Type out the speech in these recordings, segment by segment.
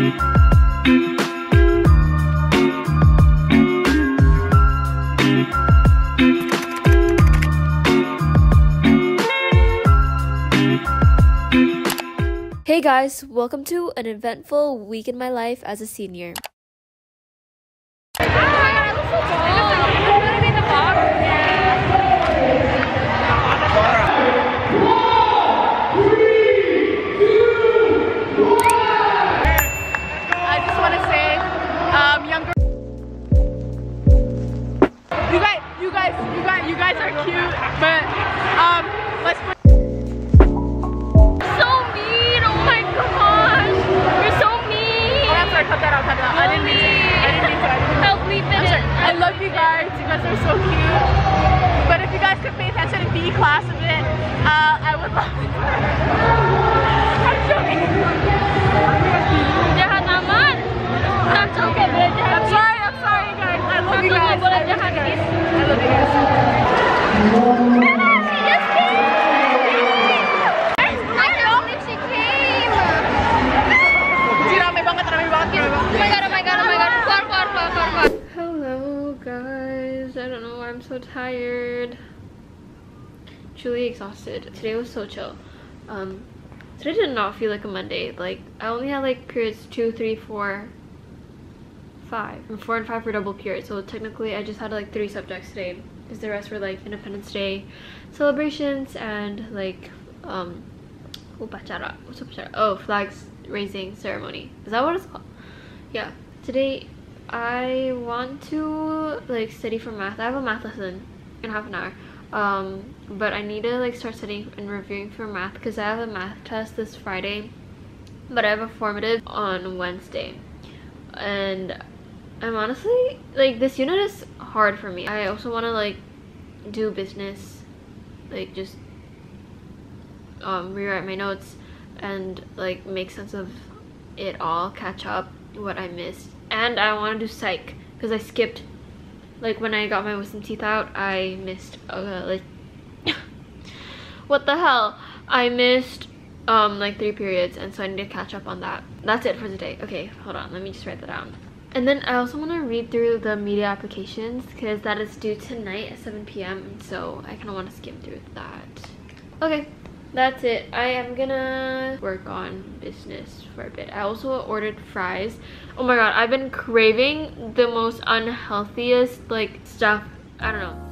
Hey guys, welcome to an eventful week in my life as a senior. Cute, but um, let's. So mean! Oh my gosh! You're so mean! Oh, I'm sorry. Cut that out. Cut that out. I didn't mean to. I didn't mean to. I didn't mean to. Help me I'm sorry. I love you guys. You guys are so cute. But if you guys could pay attention to B class a bit, uh, I would love it. I'm joking. Jahat amat! Not joking, but jahat. I'm sorry. I'm sorry, guys. I love you guys. I love you guys. I love you guys. I don't think she came! Hindi rame banget, rame banget, rame banget. Oh my god, oh my god, oh my god. Keluar, keluar, keluar, keluar, keluar. Hello guys. I don't know why I'm so tired. Truly exhausted. Today was so chill. Um, today did not feel like a Monday. Like I only had like periods two, three, four, five. And four and five were double periods. So technically I just had like three subjects today. Because the rest were like Independence Day celebrations and like um? Oh, flags raising ceremony. Is that what it's called? Yeah. Today I want to like study for math. I have a math lesson in half an hour. Um, but I need to like start studying and reviewing for math because I have a math test this Friday. But I have a formative on Wednesday. And I'm honestly like this unit is hard for me. I also want to like do business like just um, rewrite my notes and like make sense of it all, catch up what I missed. And I want to do psych because I skipped like when I got my wisdom teeth out, I missed uh, like what the hell? I missed um like three periods and so I need to catch up on that. That's it for today. Okay, hold on, let me just write that down. And then I also want to read through the media applications because that is due tonight at 7 p.m. So I kind of want to skim through that. Okay, that's it. I am gonna work on business for a bit. I also ordered fries. Oh my god, I've been craving the most unhealthiest like stuff. I don't know.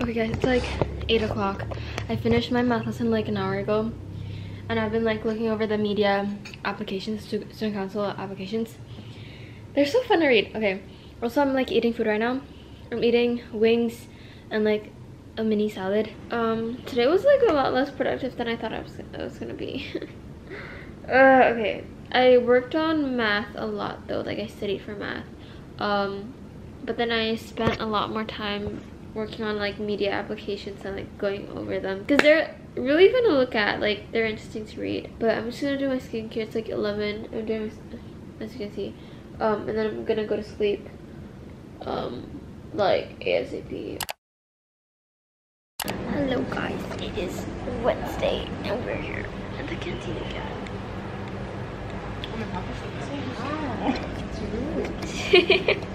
Okay guys, it's like 8 o'clock. I finished my math lesson like an hour ago. And I've been like looking over the media applications, stu- student council applications. They're so fun to read. Okay, also I'm like eating food right now. I'm eating wings and like a mini salad. Um, today was like a lot less productive than I thought I was, I was gonna be. uh, okay, I worked on math a lot though, like I studied for math. Um, but then I spent a lot more time working on like media applications and like going over them because they're really fun to look at like they're interesting to read but i'm just gonna do my skincare. It's like 11 i'm doing my, as you can see. Um and then i'm gonna go to sleep um like asap hello guys. It is wednesday and we're here at the canteen again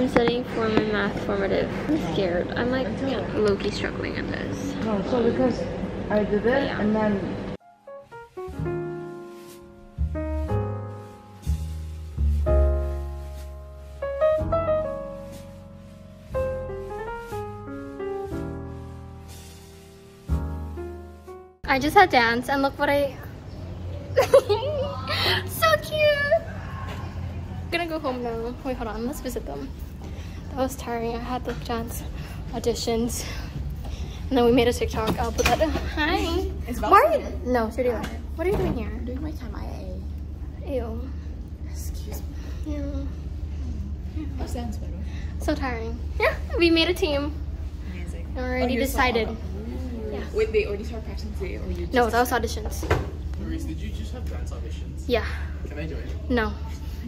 I'm studying for my math formative. I'm scared. I'm like low-key struggling at this. No, so because I did it Yeah. and then I just had dance and look what I so cute. I'm gonna go home now. Wait, hold on, let's visit them. That was tiring. I had the dance auditions. And then we made a TikTok. I'll put that Hi. It's Why are you No, it's really loud. What are you doing here? I'm doing my time IA. Ew. Excuse me. Yeah. That sounds better. So tiring. Yeah, we made a team. Amazing. I oh, already you're so decided. hot. Yeah. Wait, they already started practicing today or you just No, that was auditions. Maurice, did you just have dance auditions? Yeah. Can I join? No.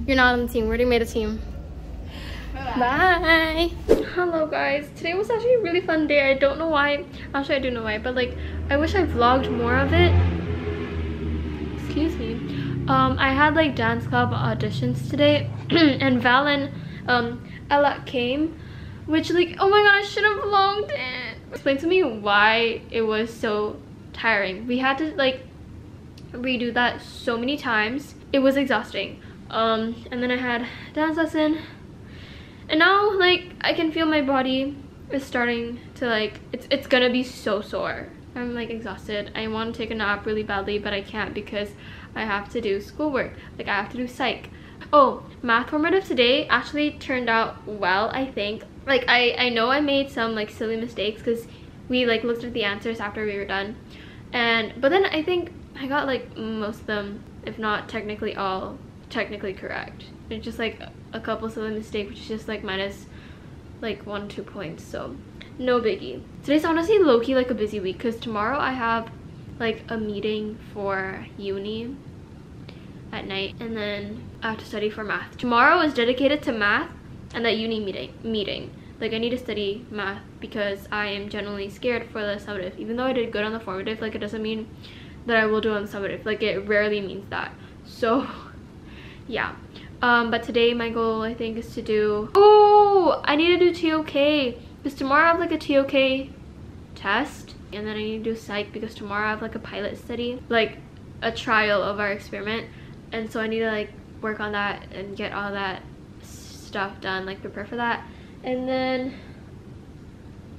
You're not on the team. We already made a team. Bye. Hello guys. Today was actually a really fun day. I don't know why. Actually, I do know why, but like, I wish I vlogged more of it. Excuse me. Um, I had like dance club auditions today, and Val and um, Ella came, which like, oh my god, I should have vlogged it. Explain to me why it was so tiring. We had to like redo that so many times. It was exhausting. Um, and then I had dance lesson and now like I can feel my body is starting to like it's it's gonna be so sore. I'm like exhausted. I want to take a nap really badly but I can't because I have to do schoolwork. Like I have to do psych. Oh math formative today actually turned out well I think. Like I I know I made some like silly mistakes because we like looked at the answers after we were done. And but then I think I got like most of them if not technically all technically correct. It's just like a couple silly mistake which is just like minus like one two points so no biggie. Today's honestly low-key like a busy week because tomorrow i have like a meeting for uni at night and then i have to study for math. Tomorrow is dedicated to math and that uni meeting meeting. Like i need to study math because i am generally scared for the summative. Even though i did good on the formative like it doesn't mean that i will do on the summative. Like it rarely means that. So yeah um, but today my goal I think is to do, oh, I need to do TOK because tomorrow I have like a TOK test and then I need to do psych because tomorrow I have like a pilot study, like a trial of our experiment. And so I need to like work on that and get all that stuff done, like prepare for that. And then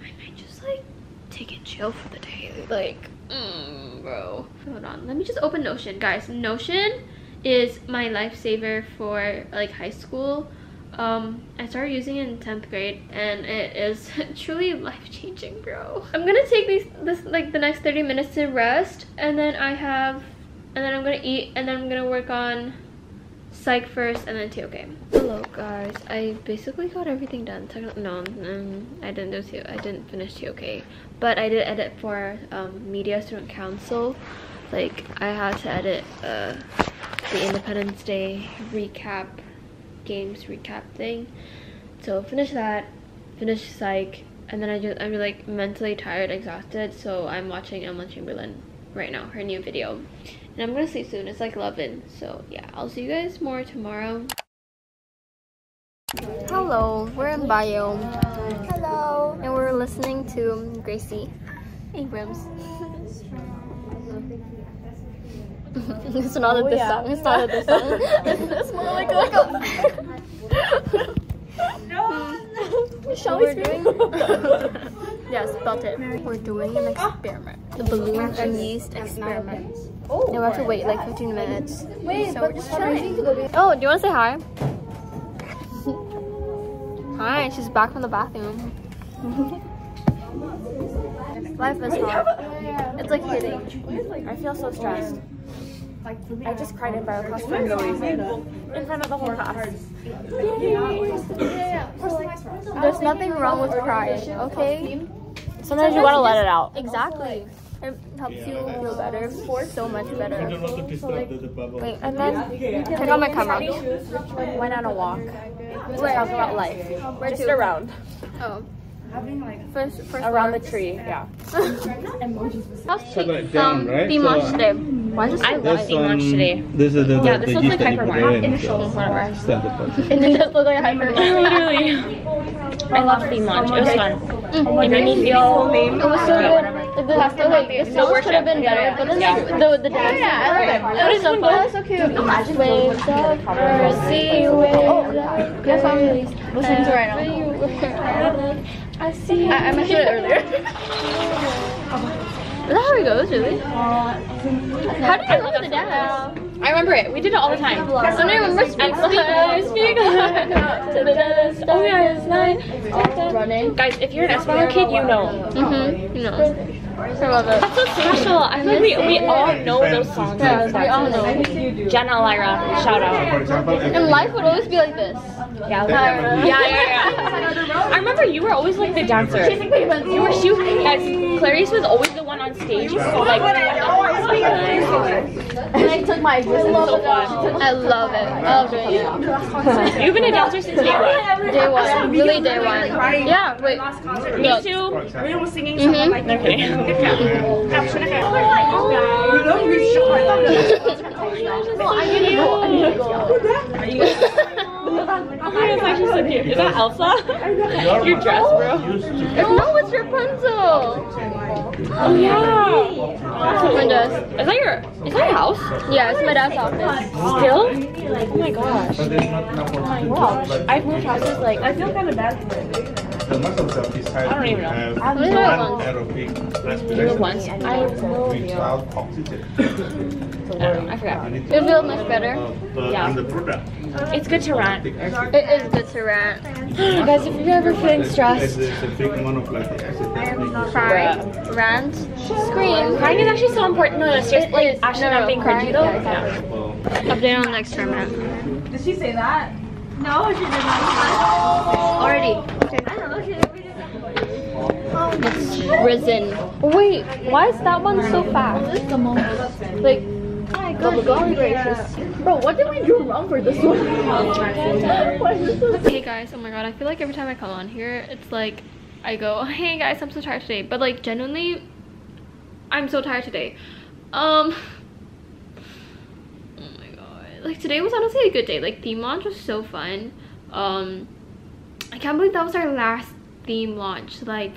I might just like take it chill for the day. Like, mm, bro. Hold on, let me just open Notion. Guys, Notion is my lifesaver for like high school. Um, I started using it in 10th grade and it is truly life-changing, bro. I'm gonna take these this like the next 30 minutes to rest and then I have and then I'm gonna eat and then I'm gonna work on psych first and then TOK. Hello guys, I basically got everything done. No, um, I didn't do TO, I didn't finish TOK, but I did edit for um, Media Student Council. Like I had to edit uh, the Independence Day recap, games recap thing. So finish that, finish psych, and then I just I'm like mentally tired, exhausted. So I'm watching Emma Chamberlain right now, her new video, and I'm gonna sleep soon. It's like 11. So yeah, I'll see you guys more tomorrow. Hello, we're in bio. Hello, and we're listening to Gracie Abrams. it's not Oh, a this yeah. song. It's not a this song. It's more like a. Shall we doing? yes, felt it. We're doing an experiment. The balloon and yeast experiment. Oh. And we have to wait like 15 minutes. Wait, so we're just chilling. Oh, do you want to say hi? hi, she's back from the bathroom. Life is hard. It's like hitting. I feel so stressed. I just cried in bio class for no reason. In front of the whole class. There's nothing wrong with crying, okay? Sometimes you want to let it out. Exactly. It helps you feel better, so much better. Wait, and then check out my camera. Went on a walk. Where? Talk about life. Where Just around. Oh. First, first Around the tree, yeah. How's down, Um, right? theme So, lunch today. Why is it so I light? love eating lunch today. This is the, the, Yeah, the this looks like that you in, so Whatever. standard it does look like a hyper. Literally. I love theme lunch. It was fun. Mm-hmm. It made me feel. It was so good. Like, the pasta, like, the sauce could have been better, but then like, the, the dance. Yeah, I love it. It was so fun. so cute. Imagine waves of mercy, waves of Yes, I'm grace. listening to right now. I see. I, I mentioned it earlier. Is that how it goes, really? How do you remember the dance? I remember it. We did it all the time. I don't remember speak life, speak life. Oh yeah, it's nice. Running. Guys, if you're an Esteban kid, you know. Mm-hmm. You know. I love it. That's so special. I feel like we, we all know those songs. Yeah, we all know. Jenna Lyra, shout out. And life would always be like this. Yeah, yeah, yeah, yeah. I remember you were always like the dancer. You were she guys. Clarice was always the on stage. Like, And I took my so fun. I love it. I love doing it. You've been a dancer since day one. Day one. Really day one. Yeah, wait. Me too. Mm-hmm. Okay. Oh my gosh, she's so cute. Is that Elsa? Your dress, bro. No, it's Rapunzel. Oh yeah. Rapunzel. Is that your? Is that your house? Yeah, it's my dad's office. Still? Oh my gosh. Oh my gosh. I've moved houses like I feel kind of bad. The muscles of this side I don't even know. Uh, have I've lived there once. anaerobic You respiration. were once. I without oxygen. I don't. I forgot. It feels much better. uh, Yeah. on the product. It's good to rant. It is good to rant. Guys, if you're ever feeling stressed, There's a big amount of lactic acid. that makes you- Cry, rant, scream. crying is actually so important. No, no, seriously. It Like, actually, No, not being crying, cringy though. yeah, exactly. Update on the experiment. Did she say that? No, she did not. Already. I don't know. She. It's risen. Wait, why is that one so fast? Like, golly gracious. Bro, what did we do wrong for this one? Hey guys, oh my god, I feel like every time I come on here, it's like I go, hey guys, I'm so tired today. But like genuinely, I'm so tired today. Um, oh my god, like today was honestly a good day. Like theme launch was so fun. Um, I can't believe that was our last theme launch. Like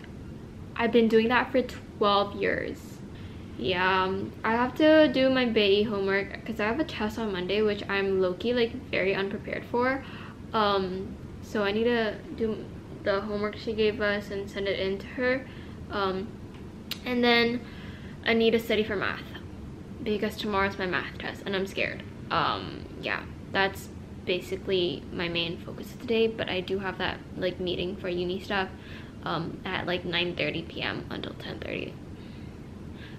I've been doing that for 12 years. Yeah, um, I have to do my BE homework because I have a test on Monday, which I'm low-key like very unprepared for. Um, so I need to do the homework she gave us and send it in to her. Um, and then I need to study for math because tomorrow's my math test and I'm scared. Um, yeah, that's basically my main focus today, but I do have that like meeting for uni stuff um, at like 9.30 p.m. until 10.30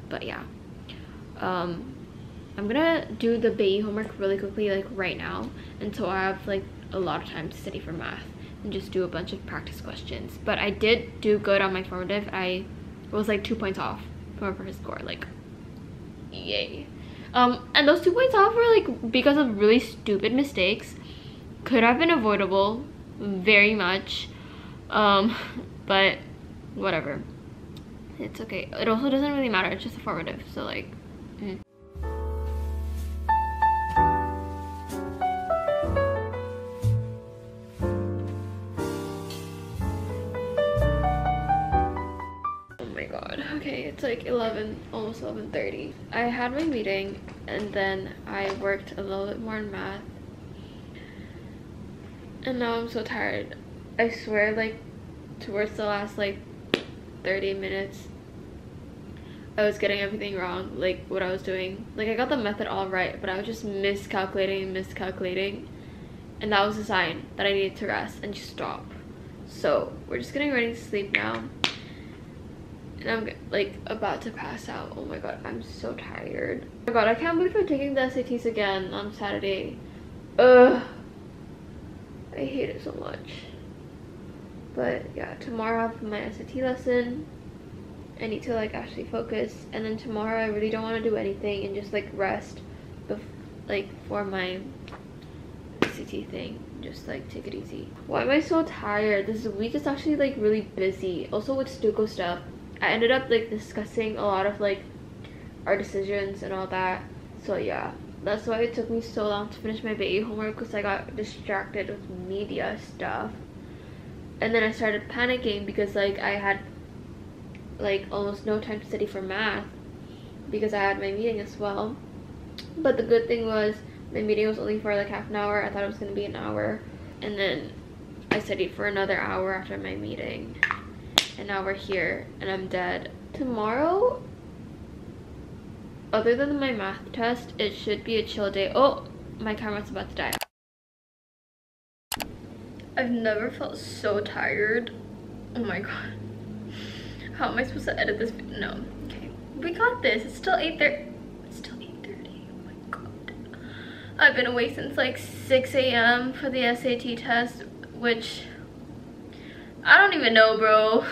but yeah. Um i'm gonna do the BE homework really quickly like right now until i have like a lot of time to study for math and just do a bunch of practice questions. But i did do good on my formative. I was like two points off from a first score like yay. Um and those two points off were like because of really stupid mistakes. Could have been avoidable very much. Um but whatever it's okay. It also doesn't really matter. It's just a formative. So like, mm. Oh my god. Okay, it's like 11, almost 11.30. I had my meeting and then I worked a little bit more in math. And now I'm so tired. I swear like towards the last like 30 minutes I was getting everything wrong, like what I was doing. Like I got the method all right, but I was just miscalculating and miscalculating. And that was a sign that I needed to rest and just stop. So we're just getting ready to sleep now. And I'm like about to pass out. Oh my god, I'm so tired. Oh my god, I can't believe I'm taking the SATs again on Saturday. Ugh. I hate it so much. But yeah, tomorrow have my SAT lesson. I need to like actually focus. And then tomorrow I really don't want to do anything and just like rest bef- like for my SAT thing. Just like take it easy. Why am I so tired? This week is actually like really busy. Also with Stuco stuff I ended up like discussing a lot of like our decisions and all that. So yeah. That's why it took me so long to finish my BE homework because I got distracted with media stuff and then I started panicking because like I had like almost no time to study for math because I had my meeting as well. But the good thing was my meeting was only for like half an hour. I thought it was gonna be an hour. And then I studied for another hour after my meeting. And now we're here and I'm dead. Tomorrow, other than my math test, it should be a chill day. Oh, my camera's about to die. I've never felt so tired. Oh my god. How am I supposed to edit this? No. Okay. We got this. It's still 8.30. It's still 8.30. Oh my god. I've been awake since like 6 a.m. for the SAT test. which I don't even know, bro.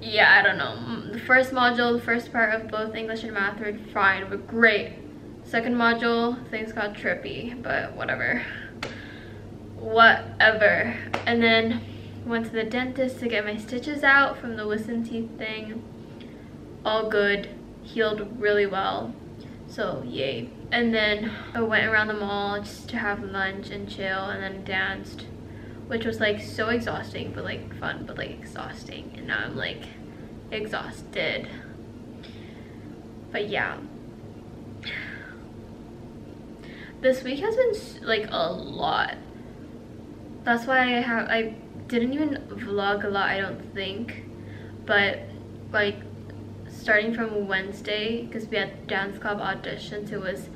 Yeah, I don't know. Mm, the first module, the first part of both English and math were fine, were great. Second module, things got trippy, but whatever. Whatever. And then went to the dentist to get my stitches out from the wisdom teeth thing. All good. Healed really well. So yay. And then I went around the mall just to have lunch and chill and then danced which was like so exhausting but like fun but like exhausting and now I'm like exhausted but yeah this week has been like a lot that's why I have I didn't even vlog a lot I don't think but like starting from Wednesday because we had dance club auditions it was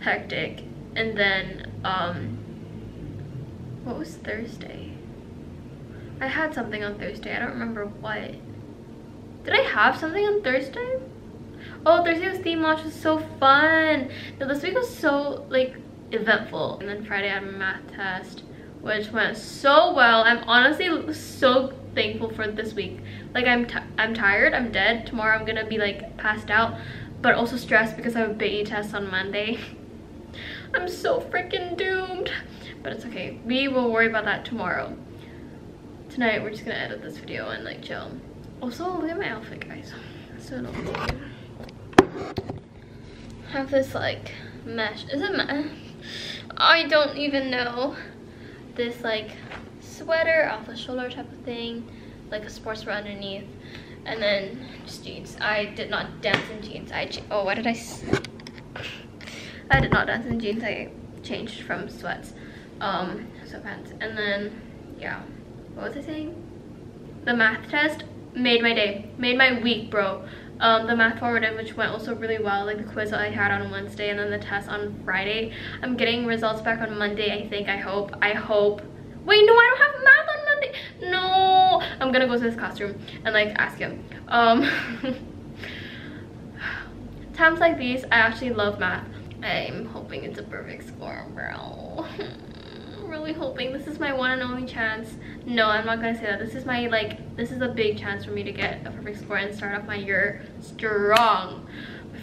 hectic and then um what was Thursday? I had something on Thursday. I don't remember what. Did I have something on Thursday? Oh, Thursday was theme launch was so fun. No, this week was so like eventful. And then Friday I had my math test, which went so well. I'm honestly so thankful for this week. Like I'm I'm tired. I'm dead. Tomorrow I'm gonna be like passed out, but also stressed because I have a BAE test on Monday. I'm so freaking doomed but it's okay. We will worry about that tomorrow. Tonight, we're just gonna edit this video and like chill. Also, look at my outfit, guys. So I have this like mesh. Is it mesh? I don't even know. This like sweater off the shoulder type of thing, like a sportswear underneath, and then just jeans. I did not dance in jeans. I oh, why did I? I did not dance in jeans. I changed from sweats um sweatpants and then yeah what was i saying the math test made my day made my week bro um, the math formative which went also really well like the quiz that i had on wednesday and then the test on friday. I'm getting results back on monday i think i hope i hope. Wait no i don't have math on monday. No i'm gonna go to this classroom and like ask him. Um times like these i actually love math. I'm hoping it's a perfect score bro really hoping this is my one and only chance. No i'm not gonna say that. This is my like this is a big chance for me to get a perfect score and start off my year strong.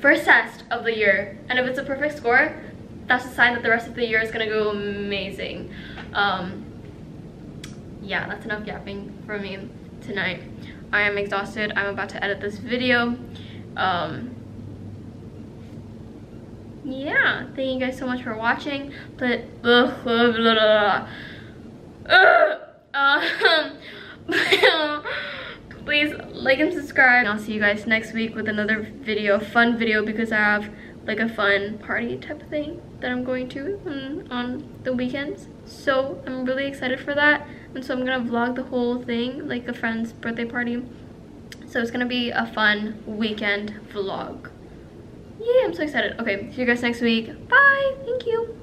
First test of the year. And if it's a perfect score that's a sign that the rest of the year is gonna go amazing. Um yeah that's enough yapping for me tonight. I am exhausted. I'm about to edit this video. Um yeah thank you guys so much for watching. But uh, um, please like and subscribe. I'll see you guys next week with another video fun video because i have like a fun party type of thing that i'm going to on, on the weekends. So i'm really excited for that. And so i'm gonna vlog the whole thing like a friend's birthday party. So it's gonna be a fun weekend vlog yeah, I'm so excited. Okay, see you guys next week. Bye. Thank you.